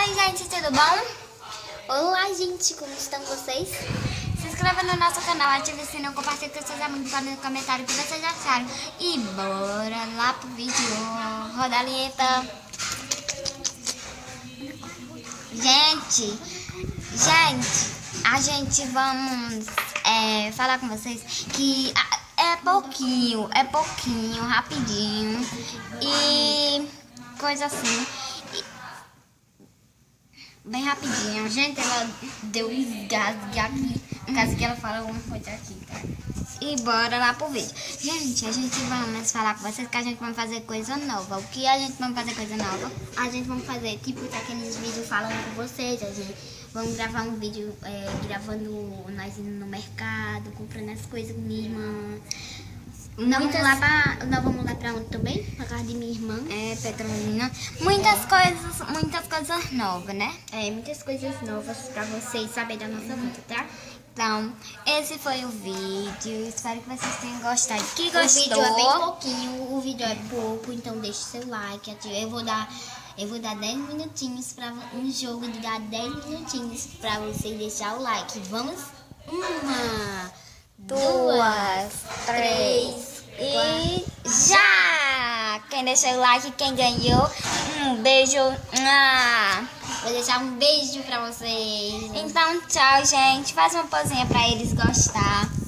Oi, gente, tudo bom? Olá, gente, como estão vocês? Se inscreva no nosso canal, ative o sininho, compartilhe com seus amigos, fale no comentário o que vocês acharam. E bora lá pro vídeo. Roda a vinheta. Gente, gente, a gente vamos é, falar com vocês que é pouquinho, é pouquinho, rapidinho e coisa assim. Bem rapidinho. Gente, ela deu um engasgue. Caso que ela fala alguma coisa aqui, tá? E bora lá pro vídeo. Gente, a gente vamos falar com vocês que a gente vai fazer coisa nova. O que a gente vai fazer coisa nova? A gente vai fazer, tipo, aqueles vídeos falando com vocês. A gente vamos gravar um vídeo é, gravando nós indo no mercado, comprando as coisas com minha irmã. Nós vamos, lá pra, nós vamos lá pra onde também? Pra casa de minha irmã. É, Petrolina. Muitas coisas, muitas coisas novas, né? É, muitas coisas novas pra vocês saberem da nossa vida, tá? Então, esse foi o vídeo. Espero que vocês tenham gostado. Que gostou? O vídeo é bem pouquinho, o vídeo é pouco, então deixe seu like. Eu vou dar, eu vou dar 10 minutinhos para um jogo de dar 10 minutinhos para vocês deixar o like. Vamos? Uma, deixou o like, quem ganhou, um beijo. Ah. Vou deixar um beijo pra vocês. Então, tchau, gente. Faz uma posinha pra eles gostar.